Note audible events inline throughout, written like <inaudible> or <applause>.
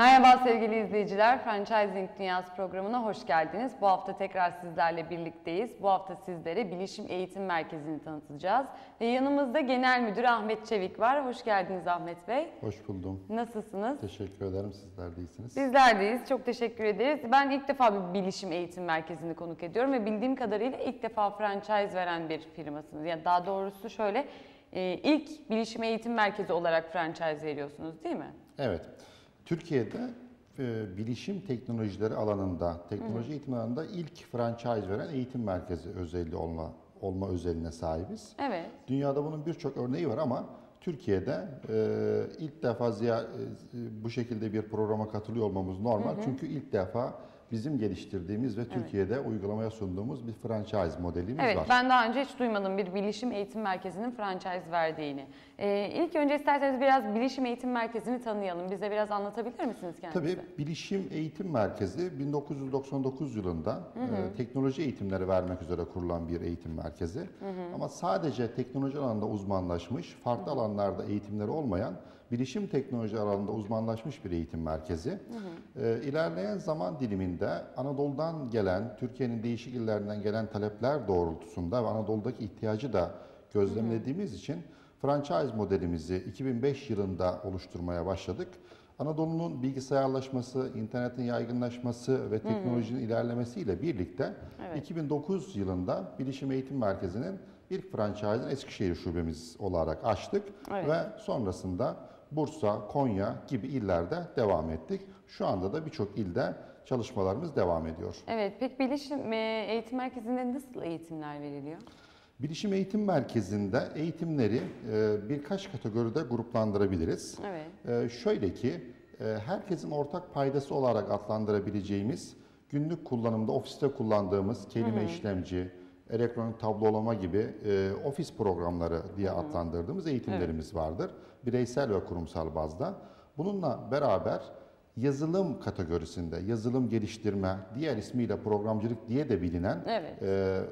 Merhaba sevgili izleyiciler, Franchising Dünyası programına hoş geldiniz. Bu hafta tekrar sizlerle birlikteyiz. Bu hafta sizlere Bilişim Eğitim Merkezi'ni tanıtacağız. Ve yanımızda Genel Müdür Ahmet Çevik var. Hoş geldiniz Ahmet Bey. Hoş buldum. Nasılsınız? Teşekkür ederim. Sizler de iyisiniz. Bizler deyiz. Çok teşekkür ederiz. Ben ilk defa bir bilişim eğitim merkezini konuk ediyorum ve bildiğim kadarıyla ilk defa franchise veren bir firmasınız. Yani daha doğrusu şöyle, e, ilk bilişim eğitim merkezi olarak franchise veriyorsunuz değil mi? Evet. Türkiye'de e, bilişim teknolojileri alanında, teknoloji eğitim alanında ilk franchise veren eğitim merkezi özelliği olma olma özelliğine sahibiz. Evet. Dünyada bunun birçok örneği var ama Türkiye'de e, ilk defa ziya, e, bu şekilde bir programa katılıyor olmamız normal. Çünkü ilk defa bizim geliştirdiğimiz ve Türkiye'de uygulamaya sunduğumuz bir franchise modelimiz Evet, var. ben daha önce hiç duymadım bir bilişim eğitim merkezinin franchise verdiğini. Ee, ilk önce isterseniz biraz bilişim eğitim merkezini tanıyalım. Bize biraz anlatabilir misiniz kendinizi? Tabii Bilişim Eğitim Merkezi 1999 yılında e, teknoloji eğitimleri vermek üzere kurulan bir eğitim merkezi. Ama sadece teknoloji alanında uzmanlaşmış, farklı alanlarda eğitimleri olmayan bilişim teknoloji alanında uzmanlaşmış bir eğitim merkezi. E, ilerleyen zaman diliminde Anadolu'dan gelen, Türkiye'nin değişik illerinden gelen talepler doğrultusunda ve Anadolu'daki ihtiyacı da gözlemlediğimiz için franchise modelimizi 2005 yılında oluşturmaya başladık. Anadolu'nun bilgisayarlaşması, internetin yaygınlaşması ve teknolojinin ilerlemesiyle birlikte Evet. 2009 yılında Bilişim Eğitim Merkezi'nin ilk franchise'ını Eskişehir şubemiz olarak açtık Evet. ve sonrasında Bursa, Konya gibi illerde devam ettik. Şu anda da birçok ilde çalışmalarımız devam ediyor. Evet, peki bilişim e, eğitim merkezinde nasıl eğitimler veriliyor? Bilişim Eğitim Merkezi'nde eğitimleri e, birkaç kategoride gruplandırabiliriz. Evet. E, şöyle ki, herkesin ortak paydası olarak adlandırabileceğimiz, günlük kullanımda ofiste kullandığımız kelime işlemci, elektronik tablolama gibi ofis programları diye adlandırdığımız eğitimlerimiz vardır. Bireysel ve kurumsal bazda. Bununla beraber yazılım kategorisinde, yazılım geliştirme, diğer ismiyle programcılık diye de bilinen Evet. ee,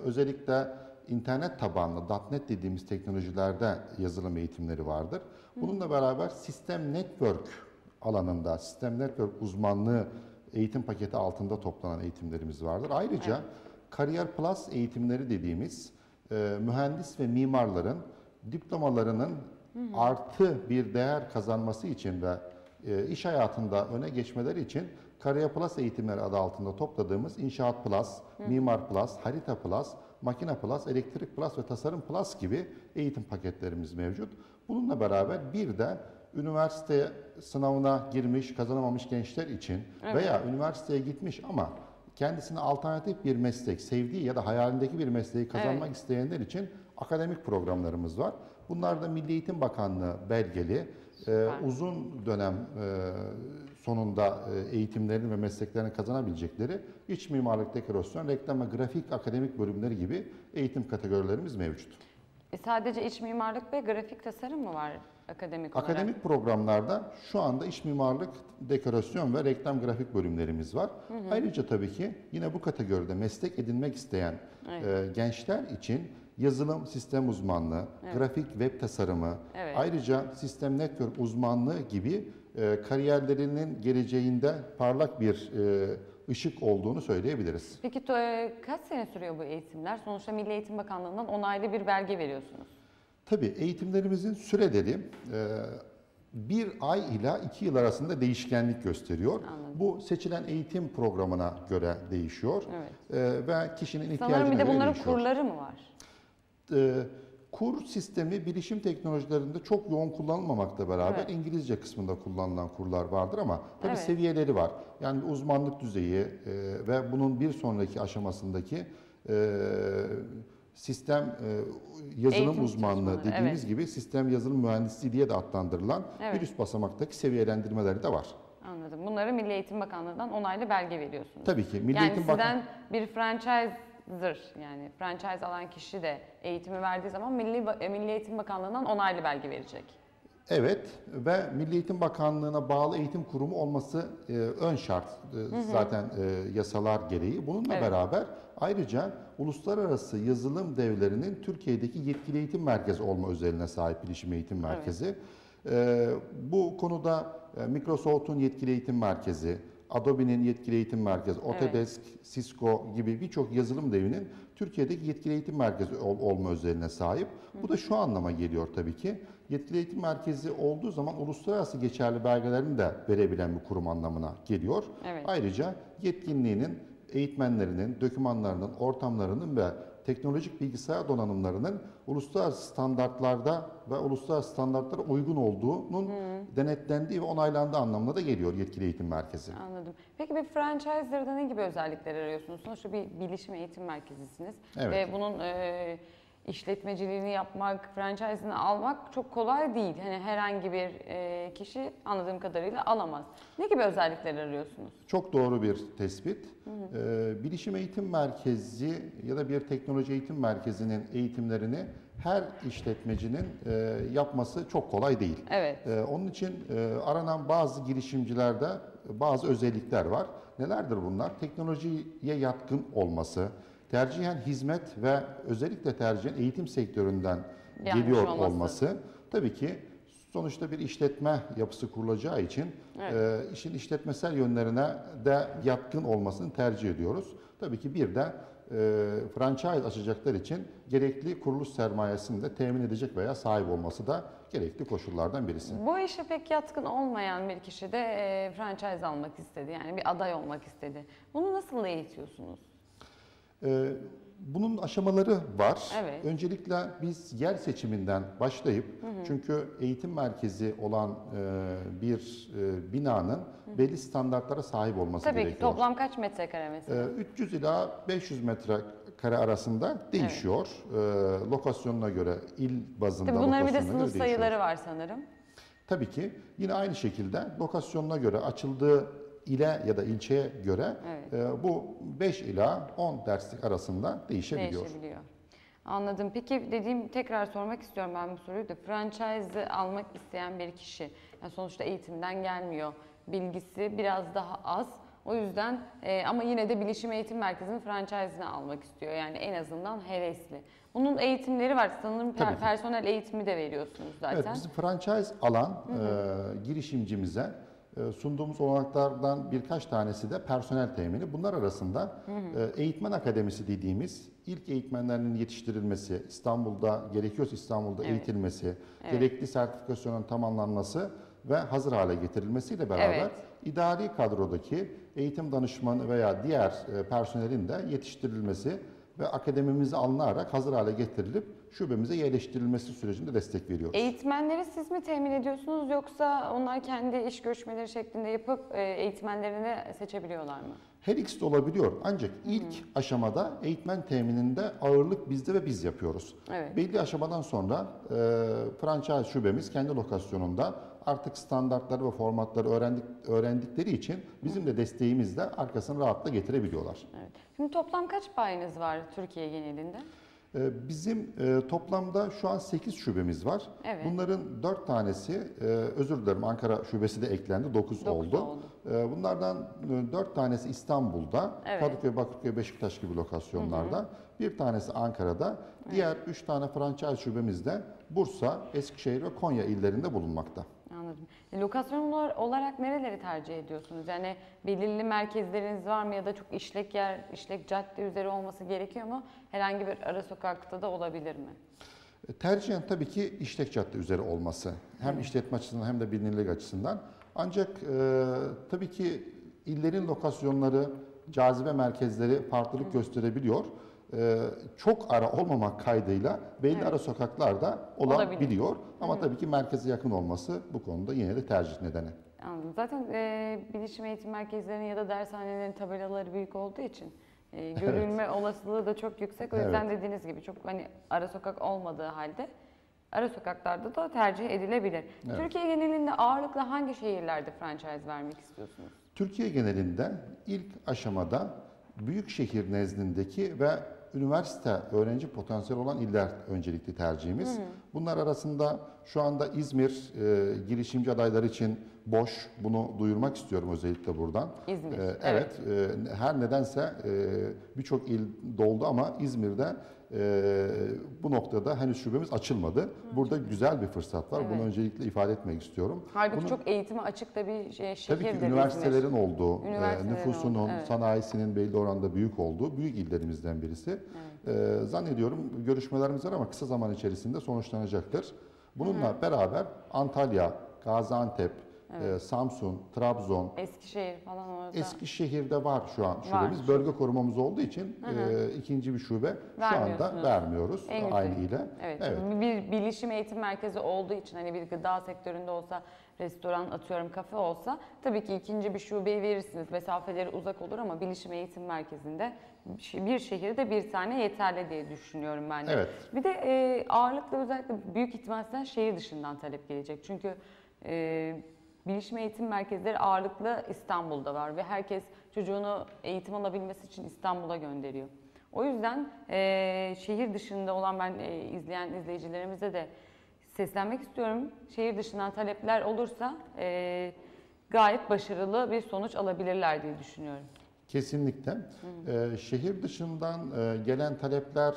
özellikle internet tabanlı .NET dediğimiz teknolojilerde yazılım eğitimleri vardır. Bununla beraber sistem network alanında, sistem network uzmanlığı eğitim paketi altında toplanan eğitimlerimiz vardır. Ayrıca Kariyer Plus eğitimleri dediğimiz e, mühendis ve mimarların diplomalarının artı bir değer kazanması için ve e, iş hayatında öne geçmeleri için Kariyer Plus eğitimleri adı altında topladığımız İnşaat Plus, Mimar Plus, Harita Plus, Makine Plus, Elektrik Plus ve Tasarım Plus gibi eğitim paketlerimiz mevcut. Bununla beraber bir de üniversite sınavına girmiş, kazanamamış gençler için veya üniversiteye gitmiş ama kendisine alternatif bir meslek, sevdiği ya da hayalindeki bir mesleği kazanmak isteyenler için akademik programlarımız var. Bunlar da Milli Eğitim Bakanlığı belgeli, e, uzun dönem e, sonunda e, eğitimlerini ve mesleklerini kazanabilecekleri iç mimarlık, dekorasyon, reklam ve grafik akademik bölümleri gibi eğitim kategorilerimiz mevcut. E, sadece iç mimarlık ve grafik tasarım mı var akademik olarak? Akademik programlarda şu anda iç mimarlık, dekorasyon ve reklam grafik bölümlerimiz var. Ayrıca tabii ki yine bu kategoride meslek edinmek isteyen e, gençler için yazılım sistem uzmanlığı, grafik web tasarımı, Evet. ayrıca sistem network uzmanlığı gibi e, kariyerlerinin geleceğinde parlak bir e, ışık olduğunu söyleyebiliriz. Peki e, kaç sene sürüyor bu eğitimler? Sonuçta Milli Eğitim Bakanlığı'ndan onaylı bir belge veriyorsunuz. Tabii eğitimlerimizin süreleri e, bir ay ila iki yıl arasında değişkenlik gösteriyor. Anladım. Bu seçilen eğitim programına göre değişiyor Evet. E, ve kişinin ihtiyacına Sanırım bir de göre bunların değişiyor. kurları mı var? E, kur sistemi bilişim teknolojilerinde çok yoğun kullanılmamakla beraber Evet. İngilizce kısmında kullanılan kurlar vardır ama tabii Evet. seviyeleri var. Yani uzmanlık düzeyi e, ve bunun bir sonraki aşamasındaki e, sistem e, yazılım Eğitim uzmanlığı dediğimiz evet. gibi sistem yazılım mühendisliği diye de adlandırılan Evet. bir üst basamaktaki seviyelendirmeleri de var. Anladım. Bunları Milli Eğitim Bakanlığı'ndan onaylı belge veriyorsunuz. Tabii ki Milli yani Eğitim Bakan- sizden bir franchise'dır yani franchise alan kişi de eğitimi verdiği zaman Milli, e, Milli Eğitim Bakanlığı'ndan onaylı belge verecek. Evet ve Milli Eğitim Bakanlığı'na bağlı eğitim kurumu olması e, ön şart e, zaten e, yasalar gereği. Bununla Evet. beraber ayrıca uluslararası yazılım devlerinin Türkiye'deki yetkili eğitim merkezi olma özelliğine sahip Bilişim Eğitim Merkezi. E, bu konuda e, Microsoft'un yetkili eğitim merkezi, Adobe'nin yetkili eğitim merkezi, Autodesk, Cisco gibi birçok yazılım devinin Türkiye'deki yetkili eğitim merkezi ol- olma özelliğine sahip. Bu da şu anlama geliyor tabii ki. Yetkili eğitim merkezi olduğu zaman uluslararası geçerli belgelerini de verebilen bir kurum anlamına geliyor. Evet. Ayrıca yetkinliğinin, eğitmenlerinin, dokümanlarının, ortamlarının ve teknolojik bilgisayar donanımlarının uluslararası standartlarda ve uluslararası standartlara uygun olduğunun denetlendiği ve onaylandığı anlamına da geliyor yetkili eğitim merkezi. Anladım. Peki bir franchise'larda ne gibi özellikler arıyorsunuz? Sonuçta bir bilişim eğitim merkezisiniz. Evet. Ve bunun e, işletmeciliğini yapmak, franchise'ını almak çok kolay değil. Hani herhangi bir e, kişi anladığım kadarıyla alamaz. Ne gibi özellikler arıyorsunuz? Çok doğru bir tespit. Ee, bilişim eğitim merkezi ya da bir teknoloji eğitim merkezinin eğitimlerini her işletmecinin e, yapması çok kolay değil. Evet. Onun için e, aranan bazı girişimcilerde bazı özellikler var. Nelerdir bunlar? Teknolojiye yatkın olması, tercihen hizmet ve özellikle tercihen eğitim sektöründen Yanlış geliyor olması. olması. Tabii ki sonuçta bir işletme yapısı kurulacağı için e, işin işletmesel yönlerine de yatkın olmasını tercih ediyoruz. Tabii ki bir de e, franchise açacaklar için gerekli kuruluş sermayesini de temin edecek veya sahip olması da gerekli koşullardan birisi. Bu işe pek yatkın olmayan bir kişi de e, franchise almak istedi. Yani bir aday olmak istedi. Bunu nasıl eğitiyorsunuz? Ee, Bunun aşamaları var. Evet. Öncelikle biz yer seçiminden başlayıp çünkü eğitim merkezi olan e, bir e, binanın belli standartlara sahip olması Tabii ki gerekiyor. toplam kaç metrekare mesela? Ee, 300 ila 500 metrekare arasında değişiyor. Ee, Lokasyonuna göre, il bazında Tabii bunların bir de değişiyor. sayıları var sanırım. Tabii ki yine aynı şekilde lokasyonuna göre açıldığı ile ya da ilçeye göre Evet. e, bu 5 ila 10 derslik arasında değişebiliyor. Değişebiliyor. Anladım. Peki dediğim tekrar sormak istiyorum ben bu soruyu da. Franchise almak isteyen bir kişi, yani sonuçta eğitimden gelmiyor, bilgisi biraz daha az. O yüzden e, ama yine de bilişim eğitim merkezinin franchise'ını almak istiyor. Yani en azından hevesli. Bunun eğitimleri var. Sanırım per- Tabii personel eğitimi de veriyorsunuz zaten. Evet, bizim franchise alan e, girişimcimize e, sunduğumuz olanaklardan birkaç tanesi de personel temini. Bunlar arasında e, eğitmen akademisi dediğimiz ilk eğitmenlerin yetiştirilmesi, İstanbul'da gerekiyorsa İstanbul'da Evet. eğitilmesi, Evet. gerekli sertifikasyonun tamamlanması ve hazır hale getirilmesiyle beraber Evet. idari kadrodaki eğitim danışmanı veya diğer e, personelin de yetiştirilmesi ve akademimize alınarak hazır hale getirilip şubemize yerleştirilmesi sürecinde destek veriyoruz. Eğitmenleri siz mi temin ediyorsunuz yoksa onlar kendi iş görüşmeleri şeklinde yapıp e, eğitmenlerini seçebiliyorlar mı? Her ikisi de olabiliyor. Ancak ilk aşamada eğitmen temininde ağırlık bizde ve biz yapıyoruz. Evet. Belli aşamadan sonra e, franchise şubemiz kendi lokasyonunda artık standartları ve formatları öğrendik, öğrendikleri için bizim de desteğimizle arkasını rahatla getirebiliyorlar. Evet. Şimdi toplam kaç bayiniz var Türkiye genelinde? E, Bizim e, toplamda şu an 8 şubemiz var. Evet. Bunların 4 tanesi, e, özür dilerim Ankara şubesi de eklendi, 9 Dokuz oldu. oldu. E, Bunlardan 4 tanesi İstanbul'da, Evet. Kadıköy, Bakırköy, Beşiktaş gibi lokasyonlarda. Bir tanesi Ankara'da, diğer 3 tane franchise şubemiz de Bursa, Eskişehir ve Konya illerinde bulunmakta. Lokasyon olar- olarak nereleri tercih ediyorsunuz? Yani belirli merkezleriniz var mı ya da çok işlek yer, işlek cadde üzeri olması gerekiyor mu? Herhangi bir ara sokakta da olabilir mi? E, Tercihen tabii ki işlek cadde üzeri olması. Hem işletme açısından hem de bilinirlik açısından. Ancak e, tabii ki illerin lokasyonları, cazibe merkezleri farklılık gösterebiliyor. E, çok ara olmamak kaydıyla belli Evet. ara sokaklarda olabiliyor. Ama tabii ki merkeze yakın olması bu konuda yine de tercih nedeni. Anladım. Zaten e, bilişim eğitim merkezlerinin ya da dershanelerin tabelaları büyük olduğu için e, <laughs> görülme olasılığı da çok yüksek. O yüzden dediğiniz gibi çok hani ara sokak olmadığı halde ara sokaklarda da tercih edilebilir. Evet. Türkiye genelinde ağırlıkla hangi şehirlerde franchise vermek istiyorsunuz? Türkiye genelinde ilk aşamada büyük şehir nezdindeki ve üniversite öğrenci potansiyeli olan iller öncelikli tercihimiz. Bunlar arasında şu anda İzmir e, girişimci adayları için boş. Bunu duyurmak istiyorum özellikle buradan. İzmir. E, evet, e, her nedense e, birçok il doldu ama İzmir'de e, bu noktada henüz şubemiz açılmadı. Burada güzel bir fırsat var. Bunu Evet. öncelikle ifade etmek istiyorum. Halbuki Bunu- çok eğitime açık da bir şey, şehir Tabii ki üniversitelerin olduğu, e, Üniversitelerin nüfusunun, olduğu, evet. sanayisinin belli oranda büyük olduğu büyük illerimizden birisi. E, zannediyorum görüşmelerimiz var ama kısa zaman içerisinde sonuçlanacaktır. Bununla beraber Antalya, Gaziantep, e, Samsun, Trabzon, Eskişehir falan orada. Eskişehir'de var şu an şubemiz. Var. Bölge korumamız olduğu için e, ikinci bir şube şu anda vermiyoruz En güzel. aynı ile. Evet. Evet. Bir bilişim eğitim merkezi olduğu için hani bir gıda sektöründe olsa, restoran atıyorum kafe olsa tabii ki ikinci bir şubeyi verirsiniz. Mesafeleri uzak olur ama bilişim eğitim merkezinde bir şehirde bir tane yeterli diye düşünüyorum ben de. Evet. Bir de e, ağırlıkla özellikle büyük ihtimalle şehir dışından talep gelecek. Çünkü e, bilişim eğitim merkezleri ağırlıklı İstanbul'da var ve herkes çocuğunu eğitim alabilmesi için İstanbul'a gönderiyor. O yüzden e, şehir dışında olan ben e, izleyen izleyicilerimize de seslenmek istiyorum. Şehir dışından talepler olursa e, gayet başarılı bir sonuç alabilirler diye düşünüyorum. Kesinlikle. Ee, şehir dışından e, gelen talepler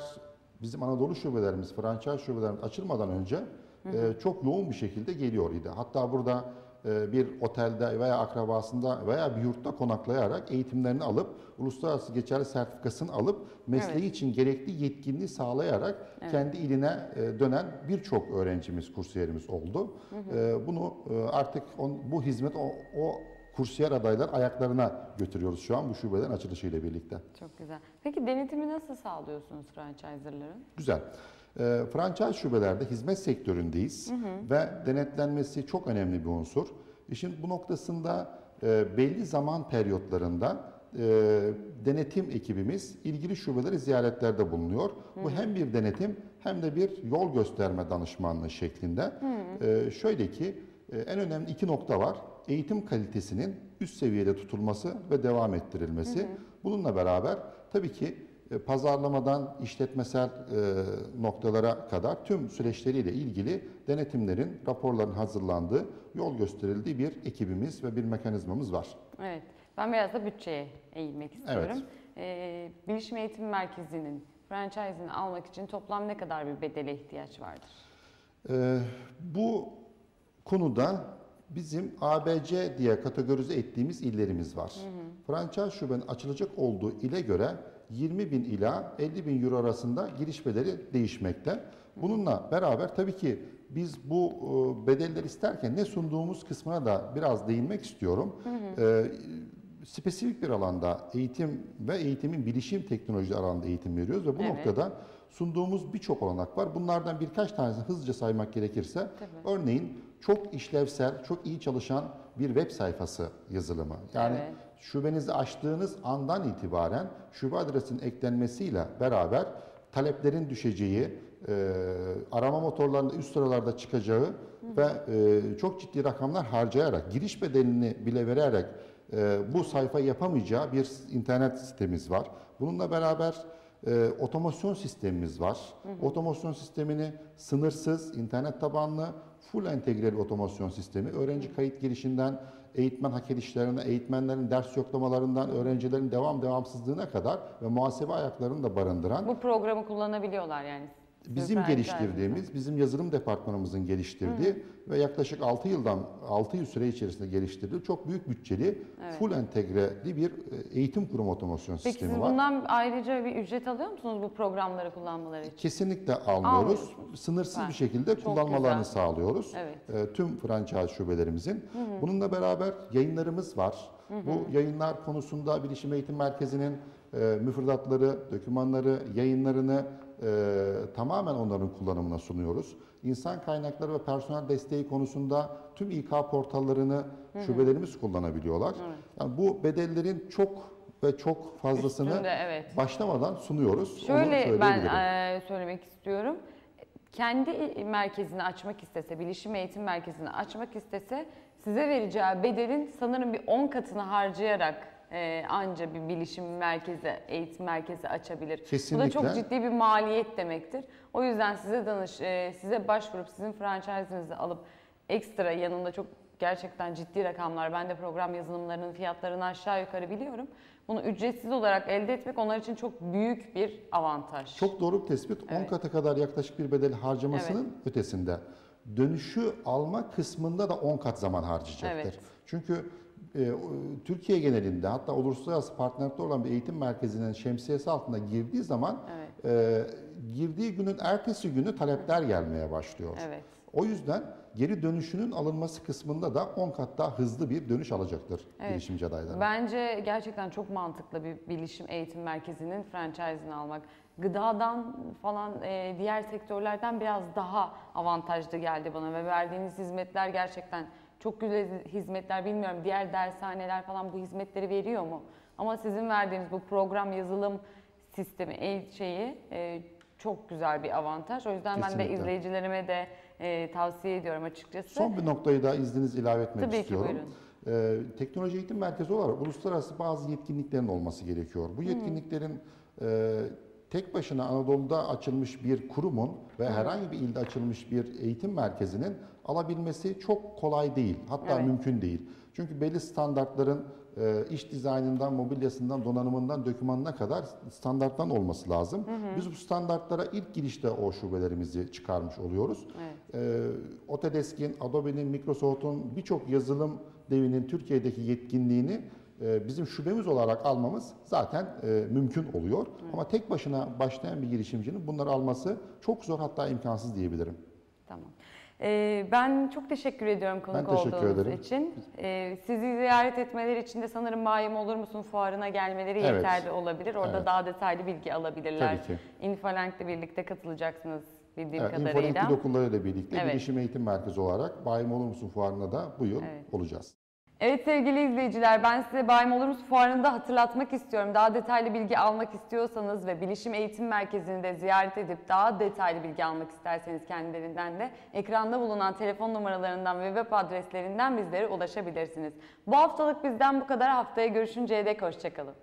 bizim Anadolu şubelerimiz, franchise şubelerimiz açılmadan önce e, çok yoğun bir şekilde geliyor idi. Hatta burada e, bir otelde veya akrabasında veya bir yurtta konaklayarak eğitimlerini alıp uluslararası geçerli sertifikasını alıp mesleği için gerekli yetkinliği sağlayarak kendi iline e, dönen birçok öğrencimiz, kursiyerimiz oldu. E, Bunu e, artık on- bu hizmet o, o kursiyer adaylar ayaklarına götürüyoruz şu an bu şubelerin açılışıyla birlikte. Çok güzel. Peki denetimi nasıl sağlıyorsunuz franchiser'ların? Güzel. E, franchise şubelerde hizmet sektöründeyiz ve denetlenmesi çok önemli bir unsur. İşin bu noktasında e, belli zaman periyotlarında e, denetim ekibimiz ilgili şubeleri ziyaretlerde bulunuyor. Bu hem bir denetim hem de bir yol gösterme danışmanlığı şeklinde. E, şöyle ki e, en önemli iki nokta var. Eğitim kalitesinin üst seviyede tutulması ve devam ettirilmesi. Bununla beraber tabii ki pazarlamadan işletmesel e, noktalara kadar tüm süreçleriyle ilgili denetimlerin, raporların hazırlandığı, yol gösterildiği bir ekibimiz ve bir mekanizmamız var. Evet. Ben biraz da bütçeye eğilmek istiyorum. Ee, Bilişim Eğitim Merkezi'nin franchisini almak için toplam ne kadar bir bedele ihtiyaç vardır? Ee, bu konuda bizim ABC diye kategorize ettiğimiz illerimiz var. Franchise şubenin açılacak olduğu ile göre 20 bin ila 50 bin euro arasında giriş bedeli değişmekte. Bununla beraber tabii ki biz bu e, bedeller isterken ne sunduğumuz kısmına da biraz değinmek istiyorum. Ee, spesifik bir alanda eğitim ve eğitimin bilişim teknoloji alanında eğitim veriyoruz ve bu Evet. noktada sunduğumuz birçok olanak var. Bunlardan birkaç tanesini hızlıca saymak gerekirse, Tabii. örneğin çok işlevsel, çok iyi çalışan bir web sayfası yazılımı. Yani Evet. Şubenizi açtığınız andan itibaren şube adresinin eklenmesiyle beraber taleplerin düşeceği, e, arama motorlarında üst sıralarda çıkacağı ve e, çok ciddi rakamlar harcayarak, giriş bedelini bile vererek e, bu sayfayı yapamayacağı bir internet sitemiz var. Bununla beraber e, otomasyon sistemimiz var. Otomasyon sistemini sınırsız, internet tabanlı, full entegreli otomasyon sistemi. Öğrenci kayıt girişinden, eğitmen hak edişlerine, eğitmenlerin ders yoklamalarından, öğrencilerin devam devamsızlığına kadar ve muhasebe ayaklarını da barındıran Bu programı kullanabiliyorlar yani. Bizim Franchise. geliştirdiğimiz, bizim yazılım departmanımızın geliştirdiği ve yaklaşık 6 yıldan 6 yıl süre içerisinde geliştirdiği çok büyük bütçeli, Evet. full entegreli bir e, eğitim kurum otomasyon Peki sistemi siz var. bundan ayrıca bir ücret alıyor musunuz bu programları kullanmaları için? Kesinlikle almıyoruz. Sınırsız Süper. bir şekilde Çok kullanmalarını güzel. sağlıyoruz. Evet. E, tüm franchise şubelerimizin. Bununla beraber yayınlarımız var. Bu yayınlar konusunda Bilişim Eğitim Merkezi'nin e, müfredatları, dokümanları, yayınlarını e, tamamen onların kullanımına sunuyoruz. İnsan kaynakları ve personel desteği konusunda tüm İK portallarını şubelerimiz kullanabiliyorlar. Yani bu bedellerin çok ve çok fazlasını Üstünde, evet. başlamadan sunuyoruz. Şöyle ben eee, söylemek istiyorum. Kendi merkezini açmak istese, bilişim eğitim merkezini açmak istese size vereceği bedelin sanırım bir 10 katını harcayarak eee, anca bir bilişim merkezi, eğitim merkezi açabilir. Kesinlikle. Bu da çok ciddi bir maliyet demektir. O yüzden size danış, eee, size başvurup sizin franchise'ınızı alıp ekstra yanında çok gerçekten ciddi rakamlar. Ben de program yazılımlarının fiyatlarını aşağı yukarı biliyorum. Bunu ücretsiz olarak elde etmek onlar için çok büyük bir avantaj. Çok doğru bir tespit. 10 Evet. kata kadar yaklaşık bir bedel harcamasının ötesinde. Dönüşü alma kısmında da 10 kat zaman harcayacaktır. Evet. Çünkü e, Türkiye genelinde hatta uluslararası partnerlikte olan bir eğitim merkezinin şemsiyesi altında girdiği zaman Evet. e, girdiği günün ertesi günü talepler gelmeye başlıyor. Evet. O yüzden geri dönüşünün alınması kısmında da 10 kat daha hızlı bir dönüş alacaktır Evet. girişimci adayları. Bence gerçekten çok mantıklı bir bilişim eğitim merkezinin franchise'ını almak. Gıdadan falan e, diğer sektörlerden biraz daha avantajlı geldi bana ve verdiğiniz hizmetler gerçekten çok güzel hizmetler. Bilmiyorum diğer dershaneler falan bu hizmetleri veriyor mu? Ama sizin verdiğiniz bu program yazılım sistemi, şeyi e, çok güzel bir avantaj. O yüzden ben de Kesinlikle. izleyicilerime de e, tavsiye ediyorum açıkçası. Son bir noktayı da izniniz ilave etmek Tabii ki, istiyorum. Ee, Teknoloji Eğitim Merkezi olarak uluslararası bazı yetkinliklerin olması gerekiyor. Bu yetkinliklerin e, tek başına Anadolu'da açılmış bir kurumun ve herhangi bir ilde açılmış bir eğitim merkezinin alabilmesi çok kolay değil. Hatta Evet. mümkün değil. Çünkü belli standartların e, iş dizaynından, mobilyasından, donanımından, dokümanına kadar standarttan olması lazım. Biz bu standartlara ilk girişte o şubelerimizi çıkarmış oluyoruz. Evet. Ee, Autodesk'in, Adobe'nin, Microsoft'un birçok yazılım devinin Türkiye'deki yetkinliğini e, bizim şubemiz olarak almamız zaten e, mümkün oluyor. Ama tek başına başlayan bir girişimcinin bunları alması çok zor hatta imkansız diyebilirim. Tamam. Ee, ben çok teşekkür ediyorum konuk Ben teşekkür olduğunuz ederim. için. Ee, sizi ziyaret etmeleri için de sanırım Mayım Olur Musun fuarına gelmeleri Evet. yeterli olabilir. Orada Evet. daha detaylı bilgi alabilirler. Tabii ki. Infolank'le birlikte katılacaksınız bildiğim Evet, kadarıyla. Okulları ile birlikte Evet. Bilişim Eğitim Merkezi olarak Bayım Olur Musun Fuarı'na da bu yıl Evet. olacağız. Evet sevgili izleyiciler ben size Bayım Olur Musun fuarını da hatırlatmak istiyorum. Daha detaylı bilgi almak istiyorsanız ve Bilişim Eğitim Merkezi'ni de ziyaret edip daha detaylı bilgi almak isterseniz kendilerinden de ekranda bulunan telefon numaralarından ve web adreslerinden bizlere ulaşabilirsiniz. Bu haftalık bizden bu kadar. Haftaya görüşünceye dek hoşçakalın.